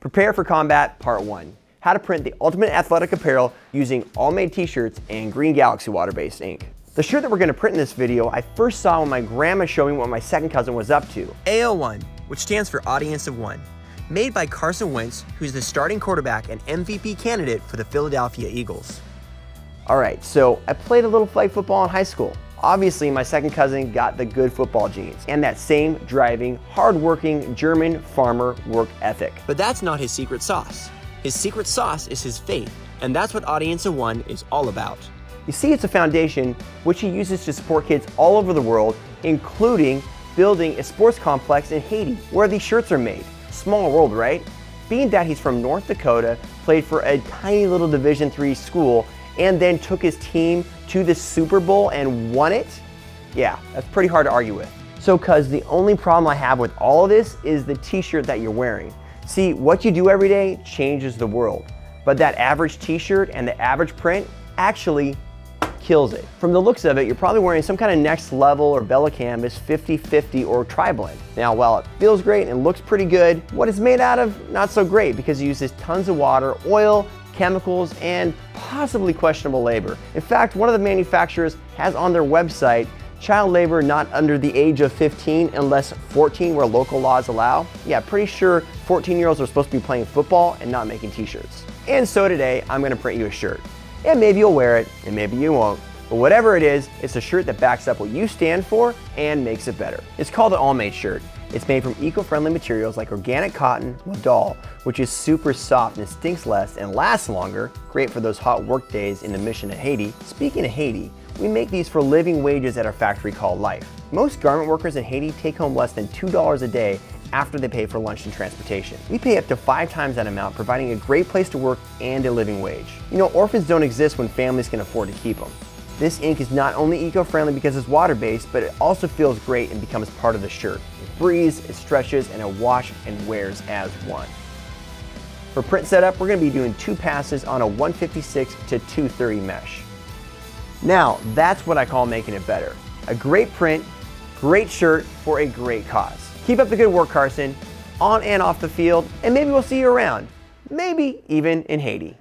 Prepare for Combat Part 1 How to print the ultimate athletic apparel using Allmade t shirts and Green Galaxy water based ink. The shirt that we're going to print in this video, I first saw when my grandma showed me what my second cousin was up to. AO1, which stands for Audience of One, made by Carson Wentz, who's the starting quarterback and MVP candidate for the Philadelphia Eagles. All right, so I played a little flag football in high school. Obviously, my second cousin got the good football genes and that same driving, hardworking German farmer work ethic. But that's not his secret sauce. His secret sauce is his faith, and that's what Audience of One is all about. You see, it's a foundation which he uses to support kids all over the world, including building a sports complex in Haiti, where these shirts are made. Small world, right? Being that he's from North Dakota, played for a tiny little Division III school, and then took his team to the Super Bowl and won it, yeah, that's pretty hard to argue with. So, cuz the only problem I have with all of this is the t-shirt that you're wearing. See, what you do every day changes the world. But that average t-shirt and the average print actually kills it. From the looks of it, you're probably wearing some kind of next level or Bella Canvas 50-50 or tri-blend. Now, while it feels great and looks pretty good, what it's made out of, not so great because it uses tons of water, oil, chemicals, and possibly questionable labor. In fact, one of the manufacturers has on their website child labor not under the age of 15 unless 14 where local laws allow. Yeah, pretty sure 14 year olds are supposed to be playing football and not making t-shirts. And so today, I'm gonna print you a shirt. And maybe you'll wear it, and maybe you won't. But whatever it is, it's a shirt that backs up what you stand for and makes it better. It's called an Allmade shirt. It's made from eco-friendly materials like organic cotton, modal, which is super soft and stinks less and lasts longer, great for those hot work days in the mission to Haiti. Speaking of Haiti, we make these for living wages at our factory called Life. Most garment workers in Haiti take home less than $2 a day after they pay for lunch and transportation. We pay up to five times that amount, providing a great place to work and a living wage. You know, orphans don't exist when families can afford to keep them. This ink is not only eco-friendly because it's water-based, but it also feels great and becomes part of the shirt. It breathes, it stretches, and it washes and wears as one. For print setup, we're going to be doing two passes on a 156 to 230 mesh. Now, that's what I call making it better. A great print, great shirt for a great cause. Keep up the good work, Carson, on and off the field, and maybe we'll see you around. Maybe even in Haiti.